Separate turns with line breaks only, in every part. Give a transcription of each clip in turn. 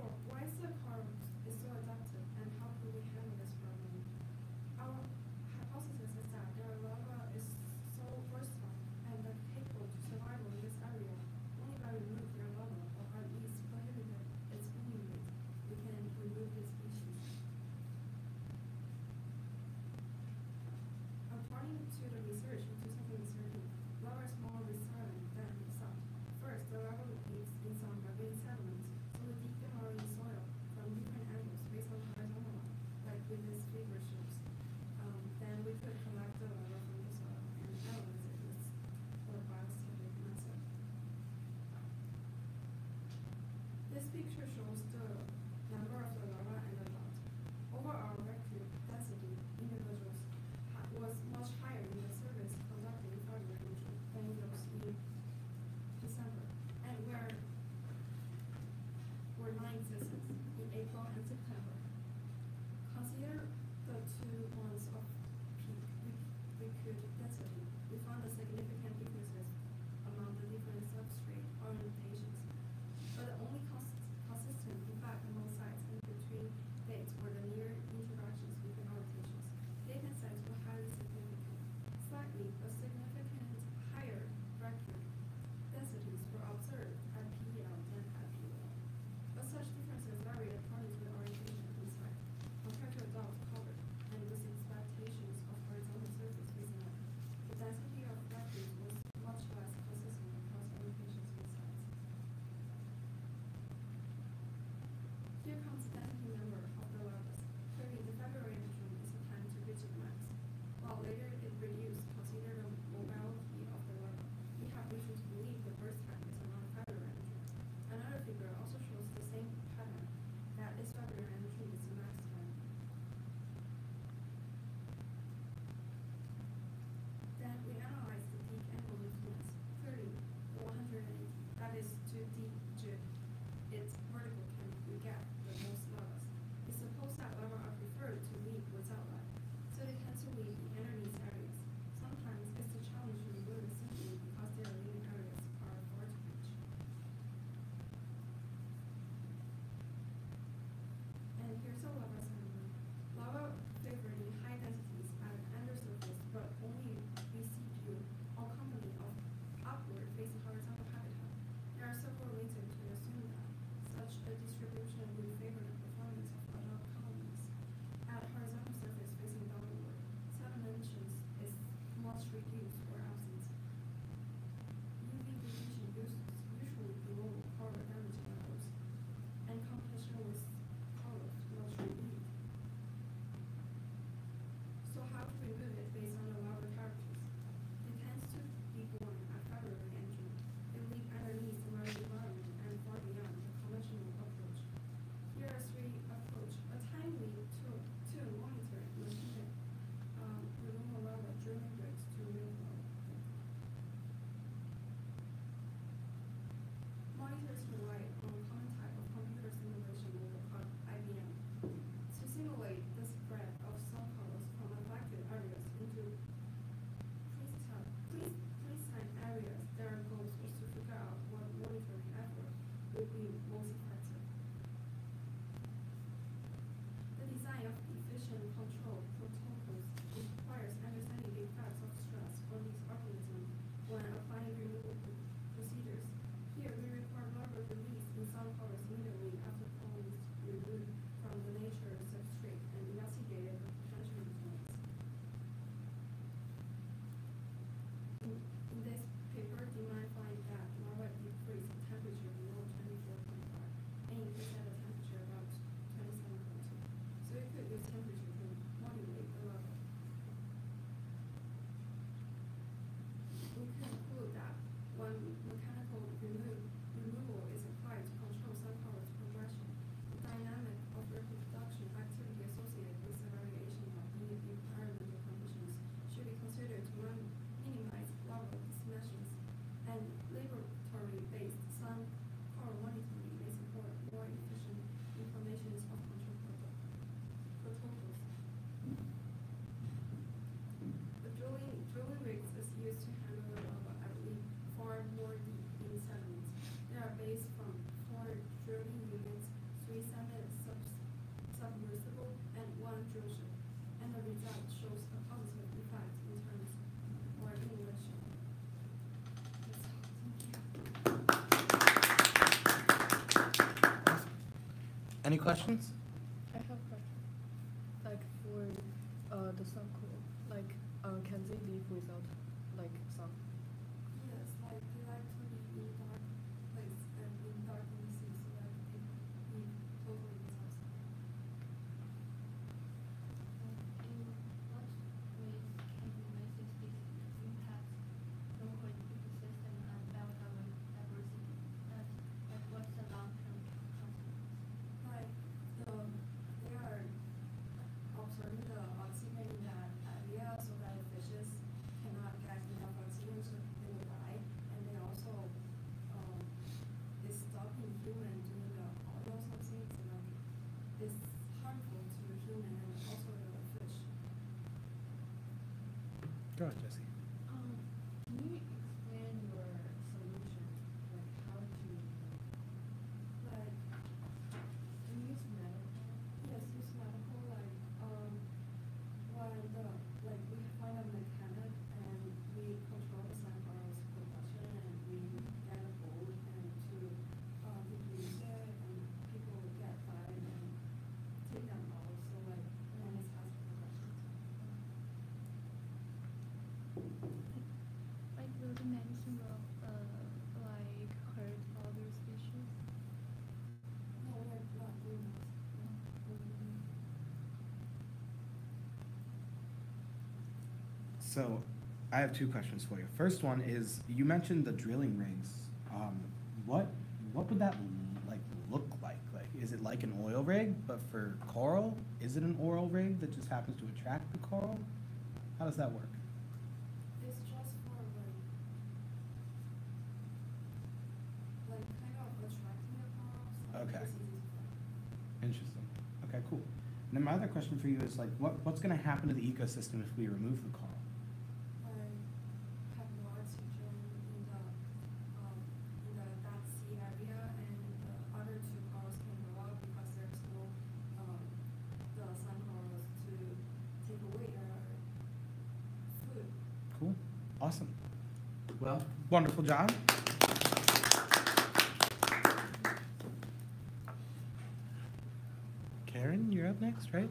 Why is the car is so adaptive and how can we handle this problem? Our picture shows the number of the larvae and adults. Overall, reactive density in individuals was much higher in the surveys conducted in February than those in December, and where were non-existent in April and September. Consider the two months of peak liquid density. We found a significant differences among the different substrate orientations, but only also have to it based on a
Any questions?
So
I have two questions for you. First one is you mentioned the drilling rigs. Um, what what would that like look like? Like, is it like an oil rig but for coral? Is it an oil rig that just happens to attract the coral? How does that work?
It's just for like, like kind of attracting the coral. So
okay. Interesting. Okay, cool. And then my other question for you is like, what what's going to happen to the ecosystem if we remove the coral? Wonderful job. Karen, you're up next, right?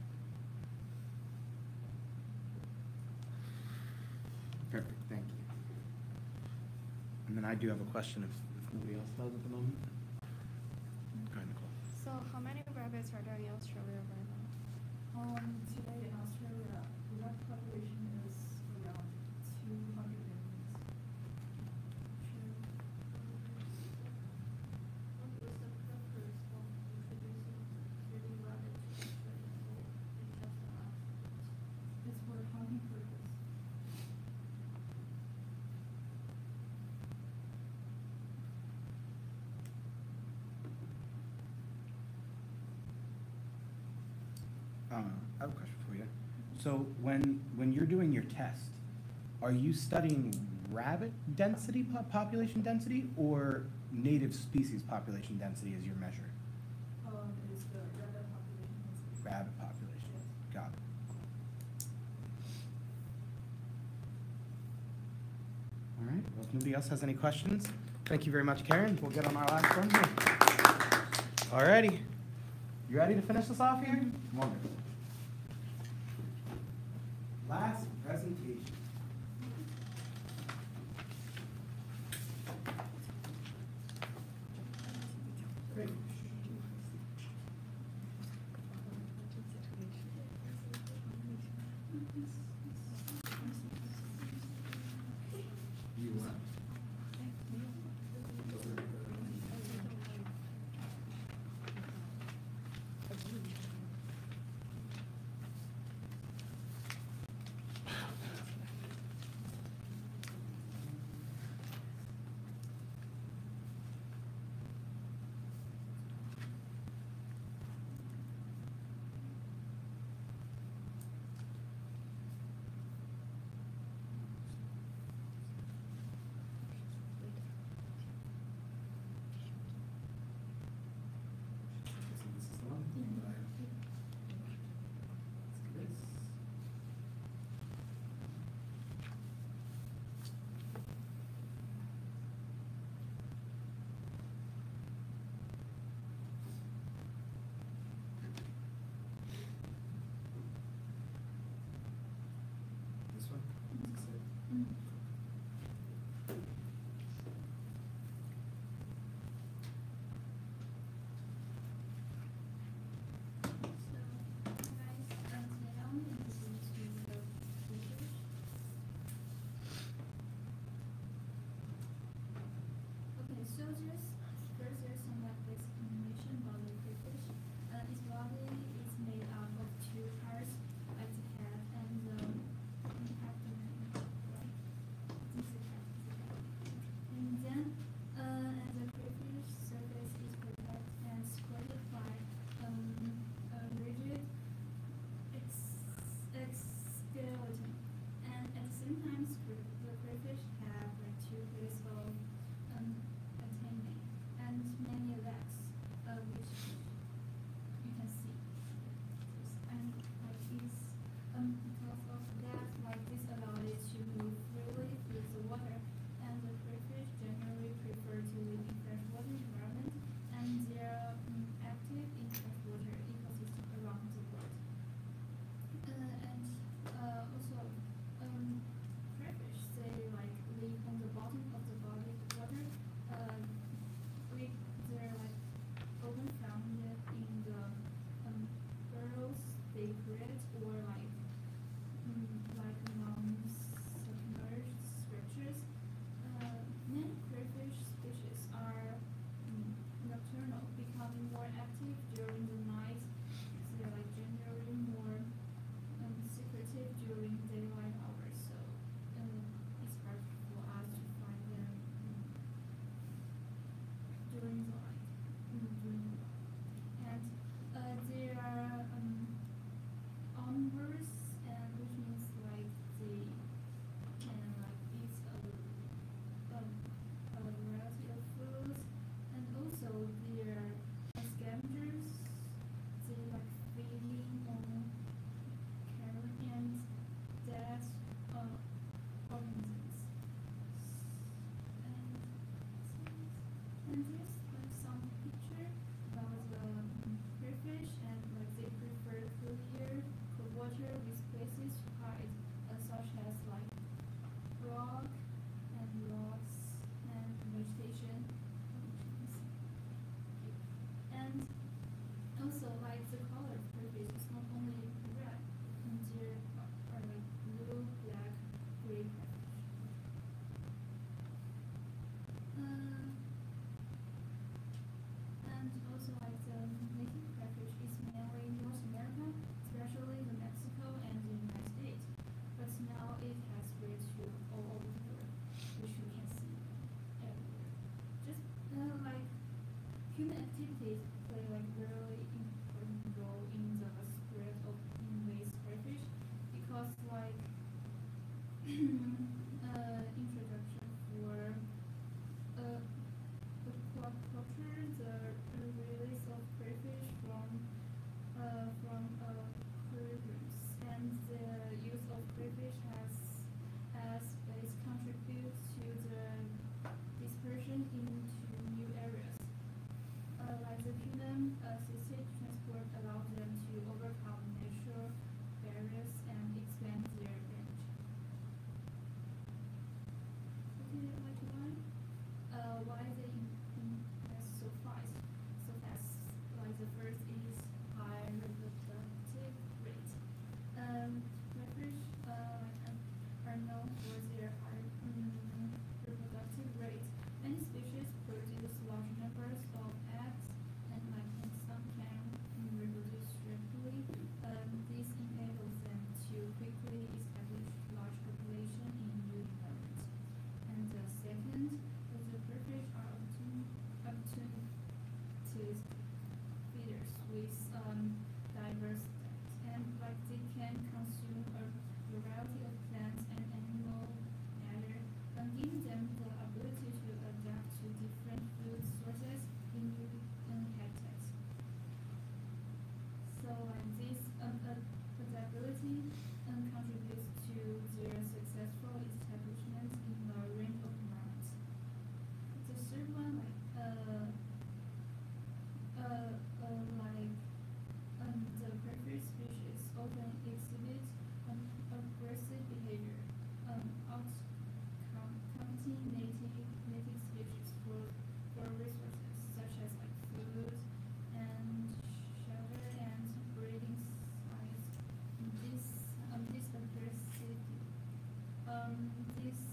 do have a
question if, if nobody else does at the moment. Go ahead, Nicole.
So how many rabbits are there in Australia right now?
Um,
Um, I have a question for you. So when when you're doing your test, are you studying rabbit density po population density or native species population density as your measure?
Um, it's the rabbit population. Density.
Rabbit population. Yes. Got it. All right. Well, if nobody else has any questions, thank you very much, Karen. We'll get on our last one here. All righty. You ready to finish this off here? Wonderful.
Mm-hmm. Human activities play a very important role in the spread of invasive species because, like um, this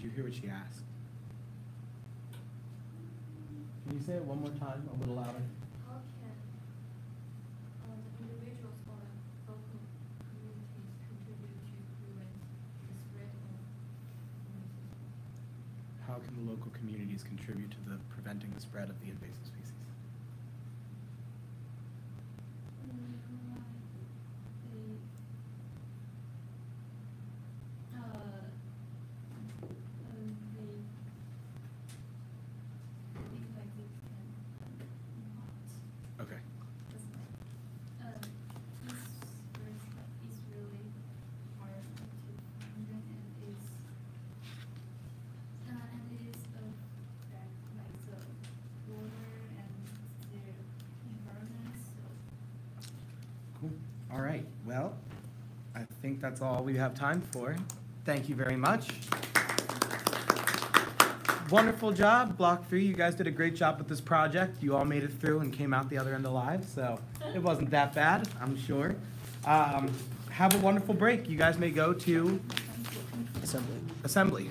Did you hear what she asked? Can you say it one more time, a little louder?
How can uh, local communities contribute to prevent the spread of invasive species?
How can the local communities contribute to the preventing the spread of the invasive species? that's all we have time for. Thank you very much. Wonderful job, Block 3. You guys did a great job with this project. You all made it through and came out the other end alive, so it wasn't that bad, I'm sure. Um, have a wonderful break. You guys may go to
assembly.
Assembly.